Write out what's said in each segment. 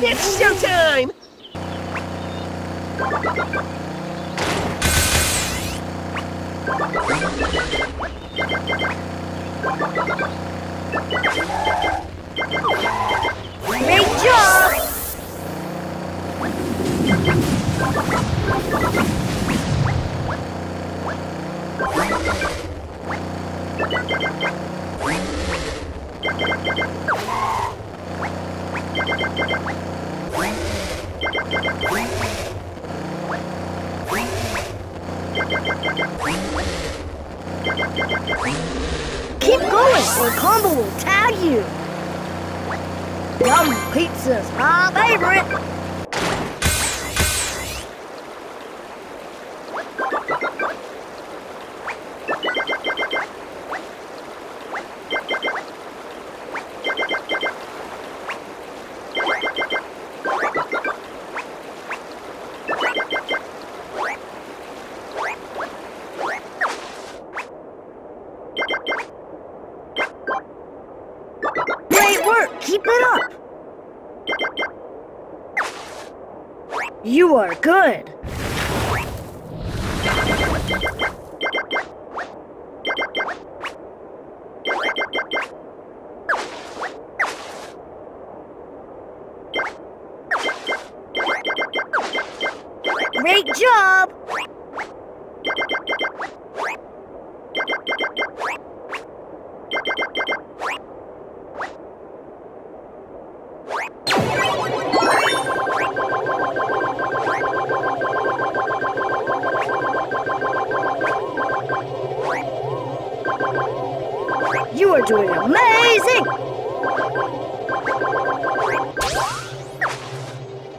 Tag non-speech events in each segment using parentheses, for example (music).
It's showtime! Great job! Oh! Keep going or Combo will tag you. Yum pizza's my favorite. Keep it up! You are good! You are doing amazing!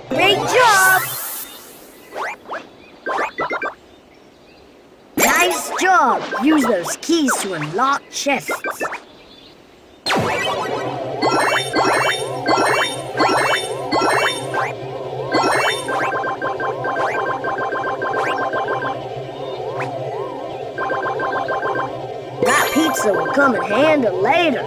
Great job! Nice job! Use those keys to unlock chests. Pizza will come in handy later.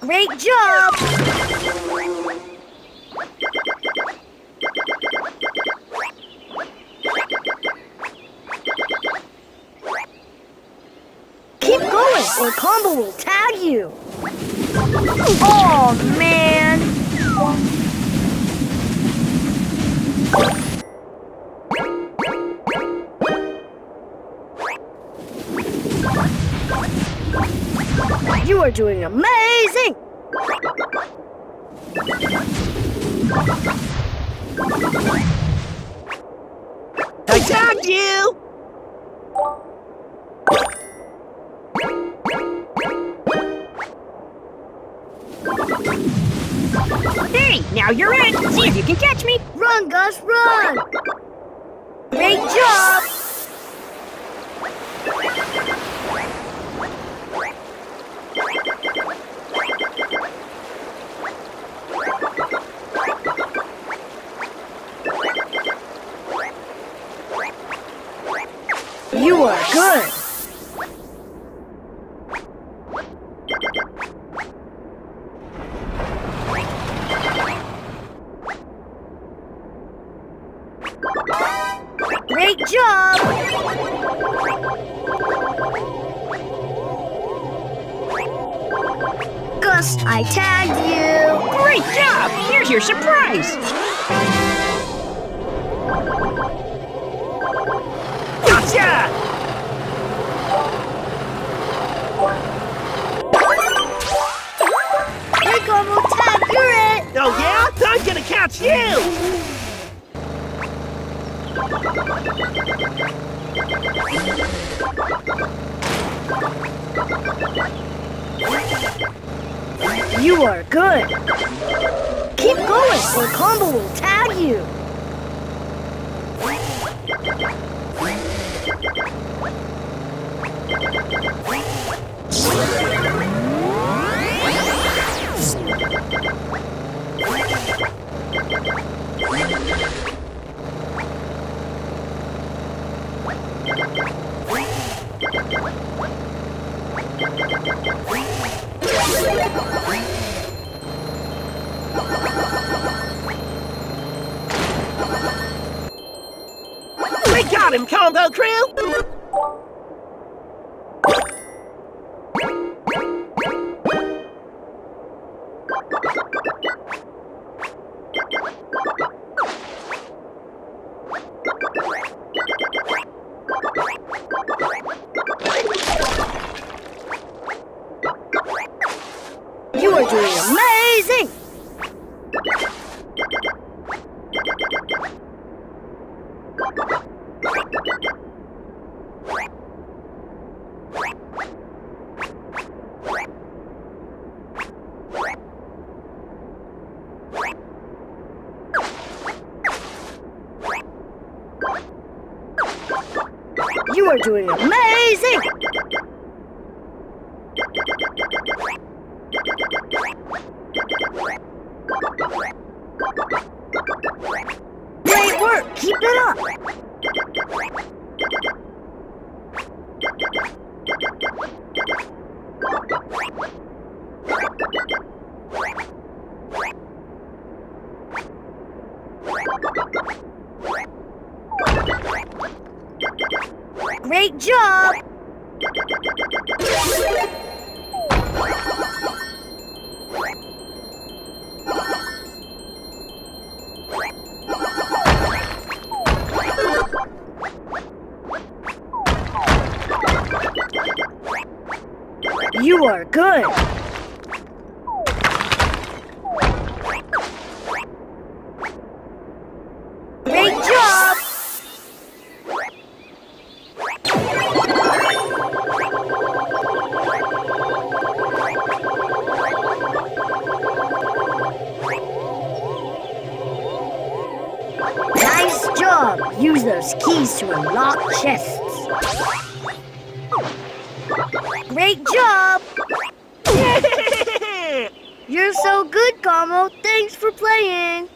Great job! Or Combo will tag you. Oh, man! You are doing amazing! I tagged you! Now you're in. See if you can catch me. Run, Gus, run! Great job! You are good! Gus, I tagged you! Great job. Here's your surprise. Gotcha! Here, Combo, tag, you're it! Oh yeah? I'm gonna catch you! You are good. Keep going or Combo will tag you. Got him, Combo Crew! You are doing amazing! Great work! Keep it up! Great job! You are good! Nice job! Use those keys to unlock chests. Great job! (laughs) You're so good, Combo. Thanks for playing.